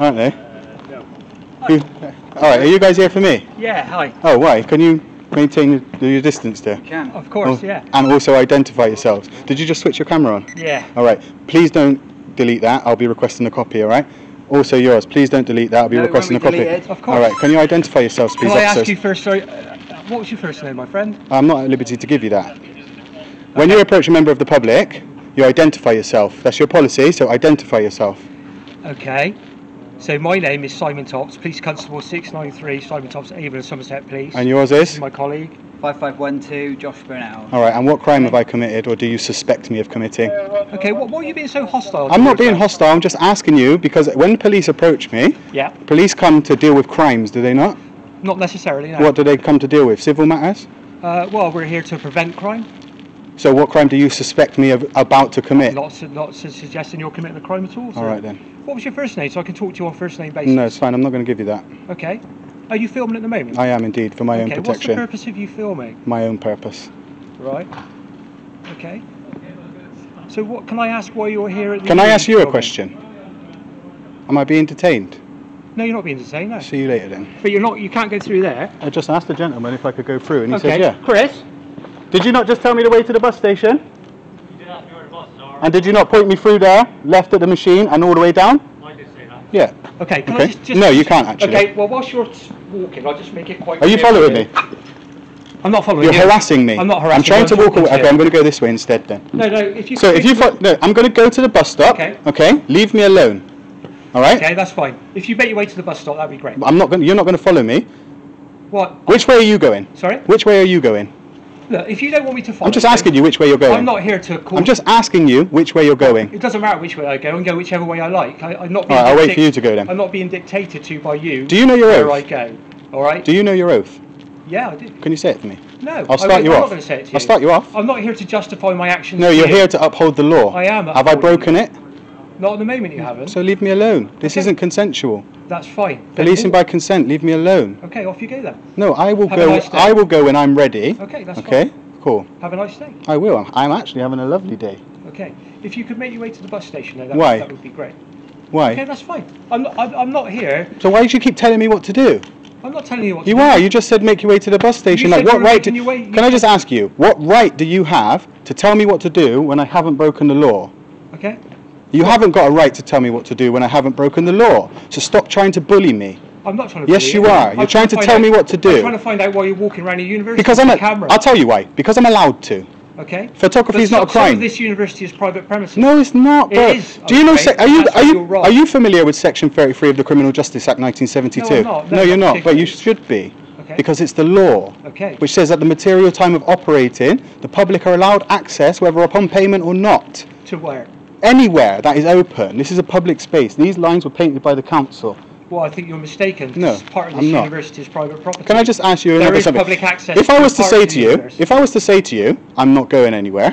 aren't they? You, all right, are you guys here for me? Yeah, hi. Oh, why? Can you maintain your distance there? Can. Of course, Oh, yeah. And also identify yourselves. Did you just switch your camera on? Yeah. All right. Please don't delete that. I'll be requesting a copy. All right. Also yours. Please don't delete that. I'll be No, requesting a copy. deleted. Of course. All right. Can you identify yourselves, please, Can I officers? ask you first, sorry, uh, what was your first name, my friend? I'm not at liberty to give you that. When you approach a member of the public, you identify yourself. That's your policy. So identify yourself. Okay. So my name is Simon Tops, Police Constable 693, Simon Tops, Avon, and Somerset Police. And yours is? is my colleague. 5512 Josh Burnell. All right. And what crime have I committed, or do you suspect me of committing? Okay, what, what are you being so hostile I'm not being us? hostile. I'm just asking you because when police approach me, Yeah, police come to deal with crimes, do they not? not necessarily, no. What do they come to deal with? Civil matters? Uh, well, we're here to prevent crime. So what crime do you suspect me of about to commit? Not, su- not su- suggesting you're committing a crime at all. so- All right then. What was your first name so I can talk to you on first name basis? No, it's fine. I'm not going to give you that. Okay. Are you filming at the moment? I am indeed for my own okay, what's the purpose of you filming? my own purpose. Right. Okay. So what can I ask why you're here at the Can I ask you a question? Am I being detained? No, you're not being detained, no. See you later then. But you're not you can't go through there. I just asked the gentleman if I could go through, and he okay. said yeah. Chris? Did you not just tell me the way to the bus station? And did you not point me through there, left at the machine, and all the way down? I did say that. Yeah. Okay, can I Okay. just, just No, you can't actually. Okay, well whilst you're walking, I'll just make it quite Are you following me? I'm not following You're you. harassing me. I'm not harassing I'm trying you, to walk away. to Okay. I'm going to go this way instead then. No, no, if you So if you fo- fo- no, I'm going to go to the bus stop. Okay. Okay. Leave me alone. All right. Okay, that's fine. If you make your way to the bus stop, that'd be great. I'm not going. You're not going to follow me. What? Which way are you going? Sorry? Which way are you going? Look, if you don't want me to follow I'm just asking you which way you're going. I'm not here to call I'm just asking you which way you're going. It doesn't matter which way I go, I can go whichever way I like. I, I'm not All being right, I'll wait for you to go then. I'm not being dictated to by you. Do you know your where oath? I go? All right. Do you know your oath? Yeah, I do. Can you say it for me? No, I'll start won't- you I'm off. not going to say it to you. I'll start you off. I'm not here to justify my actions. No, you're you. here to uphold the law. I am Have I broken it? Not at the moment, you haven't. So leave me alone. This Okay. isn't consensual. That's fine. Policing by consent. Leave me alone. Okay, off you go then. No, I will Have go. nice. I will go when I'm ready. Okay, that's fine. Okay. Cool. Have a nice day. I will. I'm actually having a lovely day. Okay. If you could make your way to the bus station, though, that, Why? that would be great. Why? Okay, that's fine. I'm not, I'm, not here. So why do you keep telling me what to do? I'm not telling you what You to do. are. You just said make your way to the bus station. You like what right? Do, your way- can I just ask you what right do you have to tell me what to do when I haven't broken the law? Okay. You haven't got a right to tell me what to do when I haven't broken the law. So stop trying to bully me. I'm not trying to. Yes, you are. You're I'm trying to tell out- me what to do. I'm trying to find out why you're walking around a university Because I'm with a, camera. I'll tell you why. Because I'm allowed to. Okay. Photography But is not some- a crime. this university is private premises. No, it's not. It is, Do you know? okay, are you are you you're you familiar with Section 33 of the Criminal Justice Act 1972? No, I'm not. No, you're not not. But you should be. Okay. Because it's the law. Okay. Which says that the material time of operating, the public are allowed access, whether upon payment or not, To where? Anywhere that is open. This is a public space. These lines were painted by the council. Well, I think you're mistaken. No, because part of I'm this not. university is private property. Can I just ask you There another is something? public access If I was to say to you, university. if I was to say to you, I'm not going anywhere,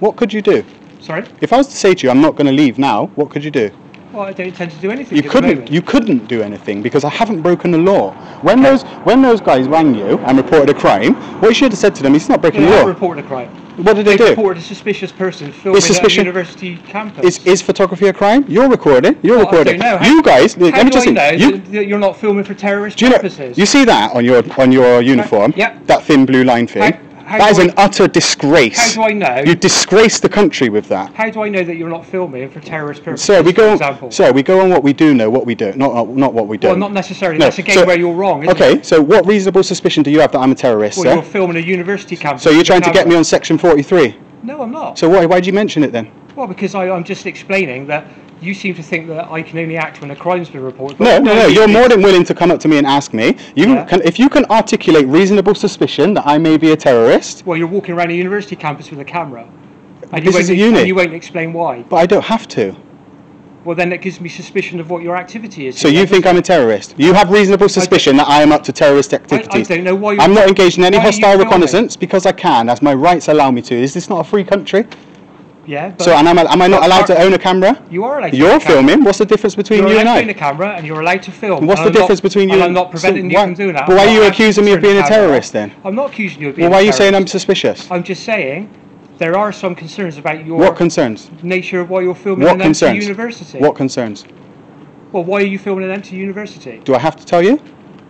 what could you do? Sorry. If I was to say to you, I'm not going to leave now, what could you do? Well, I don't intend to do anything. You couldn't. You couldn't do anything because I haven't broken the law. When those when those guys rang you and reported a crime, what you should have said to them, he's not breaking the law. reported a crime. What did they They do? reported a suspicious person filming suspicion- at a university campus. Is, is photography a crime? You're recording. You're Well, recording. don't know. How- You guys, How let me just know you, you're not filming for terrorist you know? purposes? You see that on your on your uniform? Yep. That thin blue line thing. How that is do an utter disgrace. How do I know? You disgrace the country with that. How do I know that you're not filming for terrorist purposes? Sir, we for go. example? Sir, we go on what we do know, what we don't, not not, not what we don't. Well, not necessarily. No, That's again so- where you're wrong. Isn't Okay, It? so what reasonable suspicion do you have that I'm a terrorist, Well, sir? you're filming a university campus. So you're trying to get me on section 43. No, I'm not. So why why did you mention it then? Well, because I, I'm just explaining that you seem to think that I can only act when a crime's been reported. No, no, no. You're more than willing to come up to me and ask me. You Yeah. can, if you can articulate reasonable suspicion that I may be a terrorist, Well, you're walking around a university campus with a camera. And you This won't is a ex- uni. And you won't explain why. but I don't have to. Well, then it gives me suspicion of what your activity is. So you think I'm a terrorist? You have reasonable suspicion that I am up to terrorist I, I don't know why you're. I'm not engaged in any you hostile reconnaissance because I can, as my rights allow me to. Is this not a free country? Yeah, So, and am I, am I not allowed to own a camera? You are allowed to You're own a camera. filming. What's the difference between You're you and allowed to own a I? camera and you're allowed to film. What's the I'm not- difference between you and and I'm not preventing so you why, from doing that. But why are you accusing me of being a terrorist then? I'm not accusing you of being Well, why a are you saying I'm suspicious? I'm just saying there are some concerns about your What concerns? nature of why you're filming What an empty concerns? university. What concerns? Well, why are you filming an empty university? Do I have to tell you?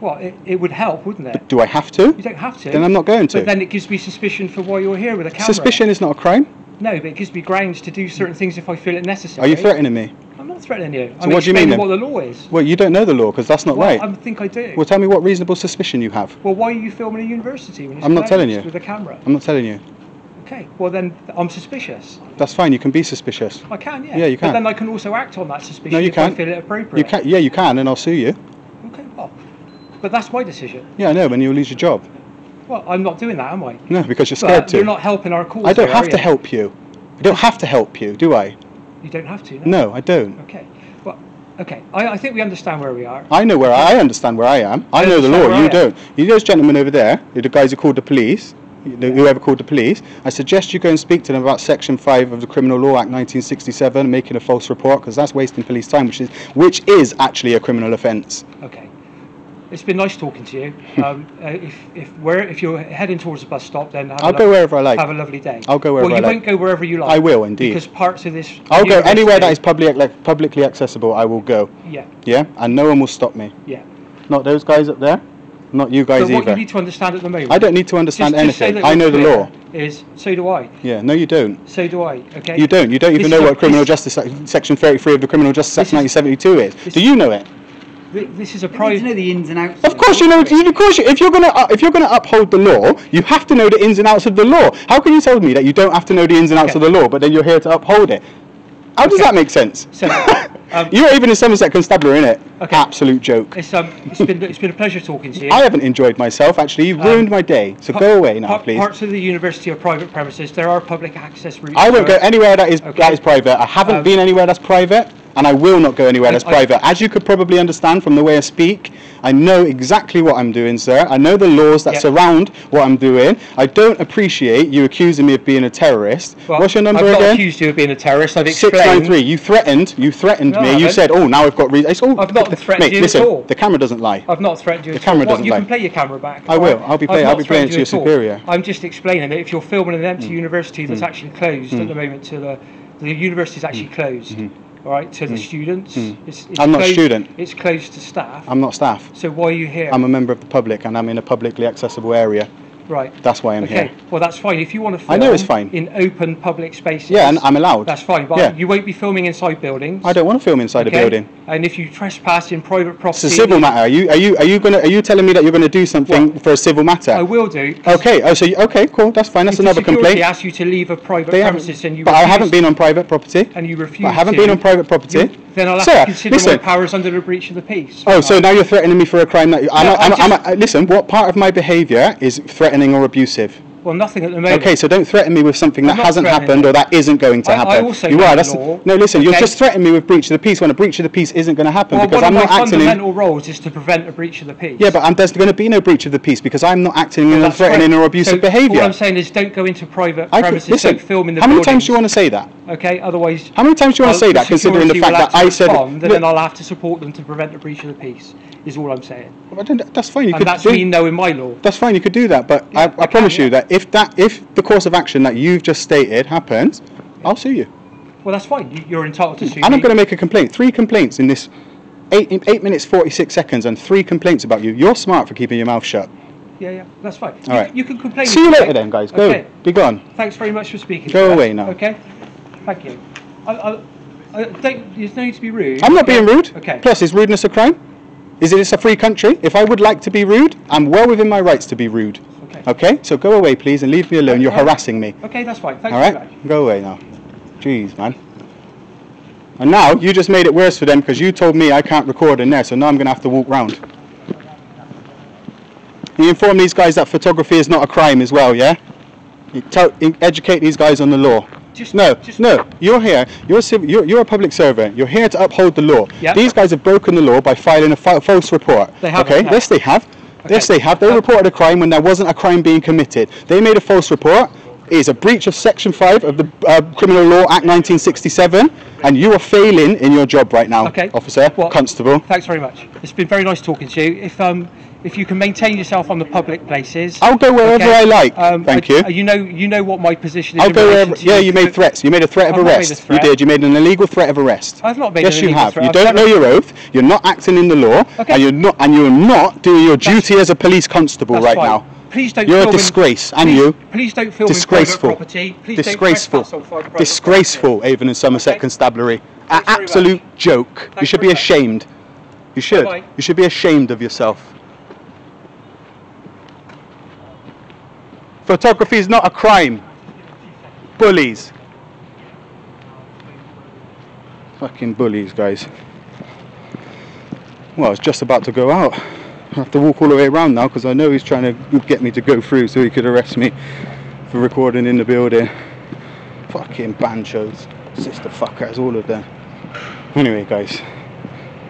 Well, it, it would help, wouldn't it? But Do I have to? You don't have to. Then I'm not going to. But then it gives me suspicion for why you're here with a camera. Suspicion is not a crime. No, but it gives me grounds to do certain mm. things if I feel it necessary. Are you threatening me? I'm not threatening you. So I'm what do you mean then? what the law is. Well, you don't know the law because that's not well, right. I think I do. Well, tell me what reasonable suspicion you have. well, why are you filming a university when it's I'm not telling you. with a camera? I'm not telling you. Okay, well then I'm suspicious. That's fine. You can be suspicious. I can, yeah. Yeah, you can. But can. then I can also act on that suspicion No, you if can't. I feel it appropriate. You can. Yeah, you can, and I'll sue you. Okay, well, but that's my decision. Yeah, I know, and you'll lose your job. Well, I'm not doing that, am I? No, because you're scared But to. you're not helping our cause. I don't here, have to help you. I don't have to help you, do I? You don't have to. No, I don't. Okay. Well, okay. I, I think we understand where we are. I know where I, I understand where I am. I, I know the law. You don't. You those gentlemen over there, the guys who called the police, the- whoever called the police. I suggest you go and speak to them about Section Five of the Criminal Law Act 1967, making a false report, because that's wasting police time, which is which is actually a criminal offence. Okay. It's been nice talking to you. Um, uh, if if we're if you're heading towards the bus stop, then have a I'll go wherever I like. Have a lovely day. I'll go wherever well, you I like. won't go wherever you like. I will indeed. Because parts of this. I'll go anywhere that university- public, like, publicly accessible. I will go. Yeah. Yeah, and no one will stop me. Yeah. Not those guys up there. Not you guys But what either. you need to understand at the moment. I don't need to understand just, just anything. that I know the law. Is so do I. Yeah, no, you don't. So do I. Okay. You don't. You don't even is know what Criminal Justice Sec- Section 33 of the Criminal Justice Act This is- 1972 is. Do you know it? Th- This is a You private. know the ins and outs. Of course you know. Of course, you, if you're gonna uh, if you're gonna uphold the law, you have to know the ins and outs of the law. How can you tell me that you don't have to know the ins and outs Okay. of the law, but then you're here to uphold it? How does that make sense? So, um, you're even in Somerset Constabulary, innit? Okay. Absolute joke. It's um, it's been it's been a pleasure talking to you. I haven't enjoyed myself actually. You've Um, ruined my day. So Pa- go away now, pa- please. Parts of the university are private premises. There are public access routes. I won't go anywhere that is Okay. that is private. I haven't Um, been anywhere that's private, and I will not go anywhere that's private. As you could probably understand from the way I speak, I know exactly what I'm doing, sir. I know the laws that Yeah. surround what I'm doing. I don't appreciate you accusing me of being a terrorist. Well, What's your number I've not again? accused you of being a terrorist. I've Six explained. nine three. You threatened. You threatened No, me. You said, "Oh, now I've got reason." It's all. I've not threatened Mate, you at listen. all. The camera doesn't lie. I've not threatened you. The at camera all. Doesn't you lie. can play your camera back. I will. I'll be playing- not I'll be playing to your at superior. I'm just explaining that if you're filming an empty Mm. university that's hmm. actually closed at the hmm. moment to the the university is actually hmm. closed. All right, to the students. It's, it's Mm. I'm not a student. It's closed to staff. I'm not staff. so why are you here? I'm a member of the public, and I'm in a publicly accessible area. Right. That's why I'm Okay. here. Well, that's fine. If you want to I know it's fine. in open public spaces. Yeah, and I'm allowed. That's fine, but Yeah. you won't be filming inside buildings. I don't want to film inside okay? a building. And if you trespass in private property, It's a civil matter. Are you are you are you gonna are you telling me that you're gonna do something What? for a civil matter? I will do. Okay. Oh, so you, okay, cool. That's fine. That's another security complaint. asks you to leave a private They premises and you but I haven't been on private property. and you refuse But I haven't to, been on private property. you- then I'll have Sir, to consider listen. my powers under the breach of the peace. Oh, so now you're threatening me for a crime that I'm, No, a, I'm, I'm I'm just- a, listen. What part of my behaviour is threatening or abusive? Well, nothing at the moment. Okay, so don't threaten me with something I'm that hasn't happened or that isn't going to I- I happen. also you are. That's law, no. Listen, you're just threatening me with breach of the peace when a breach of the peace isn't going to happen well, because one I'm of not my acting in. fundamental roles is to prevent a breach of the peace. Yeah, but I'm, there's going to be no breach of the peace because I'm not acting in a threatening right. or abusive so behaviour. What I'm saying is don't go into private I could- premises, listen, don't film in the how many buildings. times do you want to say that? Okay, otherwise. How many times do you want to say that, considering the fact that I said? and then I'll have to support them to prevent a breach of the peace. Is all I'm saying. I don't- that's fine. You And could that's me knowing my law. That's fine. You could do that, but I, I I, promise you that if that if the course of action that you've just stated happens, I'll sue you, Well, that's fine. You- You're entitled to sue and me. I'm going to make a complaint. Three complaints in this eight in eight minutes forty six seconds, and three complaints about you. You're smart for keeping your mouth shut. Yeah, yeah, that's fine. All you, right. you can complain. See you later then, guys. Go. Okay. Be gone. Thanks very much for speaking. Go away now. Okay. Thank you. I, I, I don't. There's no need to be rude. I'm not being rude. Okay. Plus, is rudeness a crime? Is it a free country? If I would like to be rude, I'm well within my rights to be rude. Okay. So go away, please, and leave me alone. You're harassing me. Okay, that's fine. Thanks All very much. Go away now. Jeez, man. And now you just made it worse for them because you told me I can't record in there, so now I'm going to have to walk round. You inform these guys that photography is not a crime as well, yeah? You tell, educate these guys on the law. Just No, Just, no, you're here. You're, you're you're a public servant. You're here to uphold the law. Yeah. These guys have broken the law by filing a fa- false report. They haven't, Okay. Yes, they have. Yes, they have. They Uh, reported a crime when there wasn't a crime being committed. They made a false report. It is a breach of Section 5 of the uh, Criminal Law Act 1967, and you are failing in your job right now, Okay. officer, Well, constable. Thanks very much. It's been very nice talking to you. If um, if you can maintain yourself on the public places. I'll go wherever okay? I like. Um, Thank I- you. uh, You know, you know what my position is. I'll go wherever. Yeah, you made threats. You made a threat of I've a arrest. You did. You made an illegal threat of arrest. I've not made Yes, an you have. threat. You don't know your oath. You're not acting in the law, Okay. and you're not, and you're not doing your duty as a police constable That's right fine. now. Please don't. You're a in- disgrace, and please, you. Please don't film Disgraceful. in property. Please Disgraceful. Don't Disgraceful, Avon and Somerset Okay. Constabulary. An absolute joke. you should be ashamed. You should. You should be ashamed of yourself. Photography is not a crime. Bullies. Fucking bullies, guys. Well, I was just about to go out. I have to walk all the way around now because I know he's trying to get me to go through so he could arrest me for recording in the building. Fucking banchos, sister fuckers, all of them. Anyway, guys,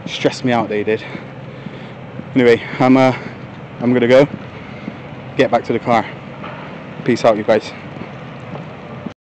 stressed me out. They did. Anyway, I'm uh, I'm gonna go. Get back to the car. Peace out, you guys.